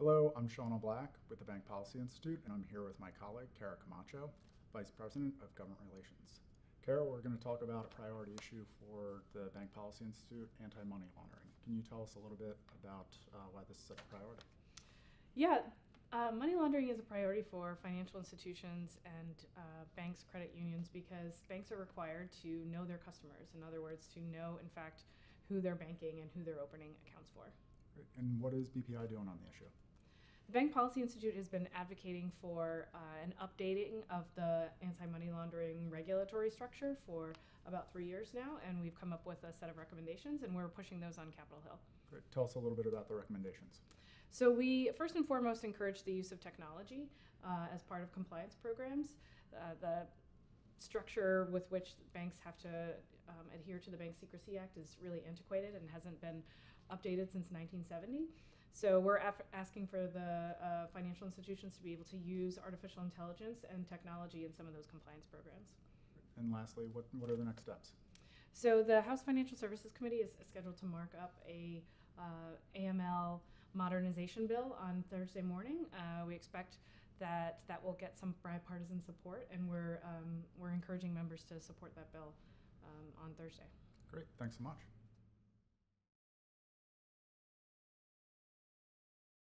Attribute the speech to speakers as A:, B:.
A: Hello, I'm Sean O'Black with the Bank Policy Institute, and I'm here with my colleague, Kara Camacho, Vice President of Government Relations. Kara, we're going to talk about a priority issue for the Bank Policy Institute, anti-money laundering. Can you tell us a little bit about uh, why this is such a priority?
B: Yeah, uh, money laundering is a priority for financial institutions and uh, banks, credit unions, because banks are required to know their customers. In other words, to know, in fact, who they're banking and who they're opening accounts for.
A: And what is BPI doing on the issue?
B: The Bank Policy Institute has been advocating for uh, an updating of the anti money laundering regulatory structure for about three years now, and we've come up with a set of recommendations, and we're pushing those on Capitol Hill.
A: Great. Tell us a little bit about the recommendations.
B: So, we first and foremost encourage the use of technology uh, as part of compliance programs. Uh, the structure with which banks have to um, adhere to the Bank Secrecy Act is really antiquated and hasn't been updated since 1970. So we're af- asking for the uh, financial institutions to be able to use artificial intelligence and technology in some of those compliance programs.
A: And lastly, what, what are the next steps?
B: So the House Financial Services Committee is scheduled to mark up a uh, AML modernization bill on Thursday morning. Uh, we expect that that will get some bipartisan support, and we're um, we're encouraging members to support that bill um, on Thursday.
A: Great. Thanks so much.